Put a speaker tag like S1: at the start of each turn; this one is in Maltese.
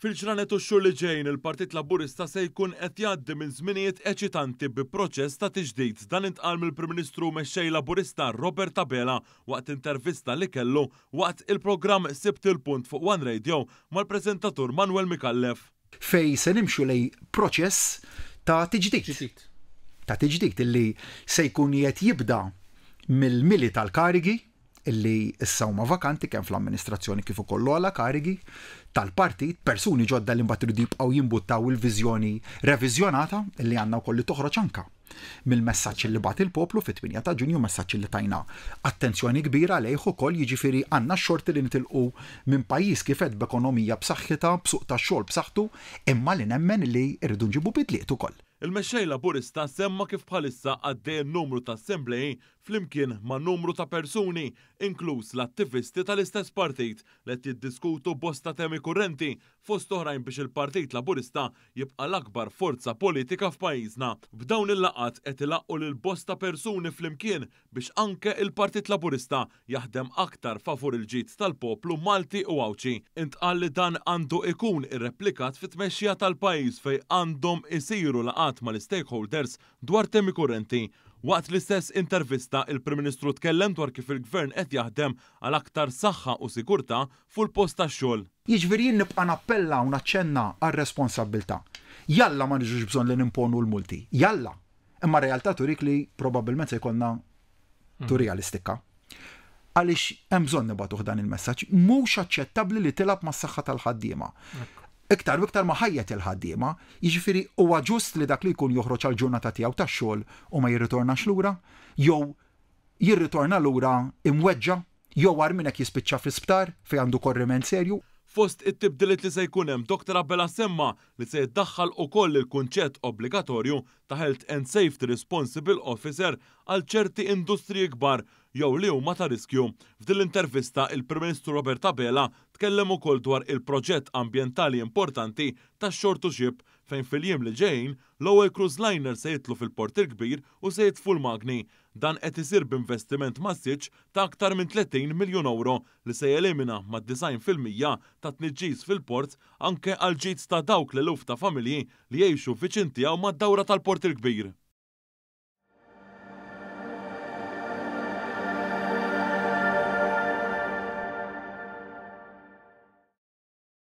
S1: Fil-ġranet u x-xhur li ġejjin il-Partit Laburista se jkun qed jgħaddi minn żminijiet eċitanti bi proċess ta' tiġdid, dan intqal mill-Prim Ministru u Mexxej Laburista Robert Abela waqt intervista li kellu waqt il-programm Sibt il-Punt fuq one Radio mal-preżentatur Manwel Micallef.
S2: Fejn se nimxu lejn proċess ta' tiġdid, ta' tiġdid li se jkun qiegħed jibda mill-mili tal-karigi, li issa huma vakanti kemm fl-amministrazzjoni kif ukoll l-ogħla karigi tal-partit, persuni ġodda li mbagħad iridu jibqgħu jimbuttaw il-viżjoni reviżjonata li għandna wkoll li toħroġ anke mill-messaġġ li bagħat il-poplu fit-8 ta' Ġunju, messaġġ li tajna attenzjoni kbira lejh ukoll, jiġifieri għandna x-xorti li nitilqu minn pajjiż kif għedt b'ekonomija b'saħħitha, b'suq tax-xogħol b'saħħtu, imma li nemmen li rridu nġibu bidliet ukoll.
S1: Il-Mexxej Laburista semma kif bħalissa għaddej numru ta' assemblej flimkien ma' numru ta' persuni, inkluż l-attivisti tal-istess partit, li qed jiddiskutu bosta temi kurrenti, fost oħrajn biex il-Partit Laburista jibqa' l-akbar forza politika f'pajjiżna. F'dawn il-laqgħat qed ilaqqu lil bosta persuni flimkien biex anke il-Partit Laburista jaħdem aktar favur il-ġid tal-poplu Malti u Għawdxi. Intqal li dan għandu ikun irreplikat fit-tmexxija tal-pajjiż fejn għandhom isiru laqgħat mal-istakeholders Dwar temi kurrenti, Waqt l-istess intervista, il-Prim Ministru tkellem dwar kif il-Gvern qed jaħdem għal aktar saħħa u sigurtà fuq il-post tax-xogħol.
S2: Jiġifieri jien nibqa' nappella u naċċenna għar-responsabbiltà. Jalla ma niġux bżonn li nimponu l-multi. Jalla! Imma r-realtà turik li probabbilment se jkollna mm. tu realistika. Għaliex hemm bżonn nibatuh dan il-messaġġ, mhux aċċettabbli li tilab mas-saħħa tal-ħaddiema. Iktar u iktar ma ħajjet il-ħaddiema, jiġifieri huwa ġust li dak li jkun joħroġ għal ġurnata tiegħu tax-xogħol u ma jirritornax lura, jew jirritorna lura imweġġa, jew għar minnek jispiċċa fl-isptar fejn għandu korriment serju
S1: Fost it-tibdiliet li se jkun hemm Dr. Abela semma li se jiddaħħal ukoll il-kunċett obbligatorju ta' Health and Safety Responsible Officer għal ċerti industriji kbar jew li huma ta' riskju. F'din l-intervista, il-Prim Ministru Robert Abela tkellem ukoll dwar il-proġett ambjentali importanti tax-Xortu Ship fejn fil-jiem li ġejjin l-ewwel cruise liner se jidħlu fil-Port il-Kbir u se jitfu l-magni. Dan qed isir b'investiment massiċċ ta' aktar minn 30 miljun ewro li se jelimina mad-90 fil-mija tat-tniġġis fil-port anke għall-ġid ta' dawk l-eluf ta' familji li jgħixu viċin tiegħu mad-dawra tal-Port il-Kbir.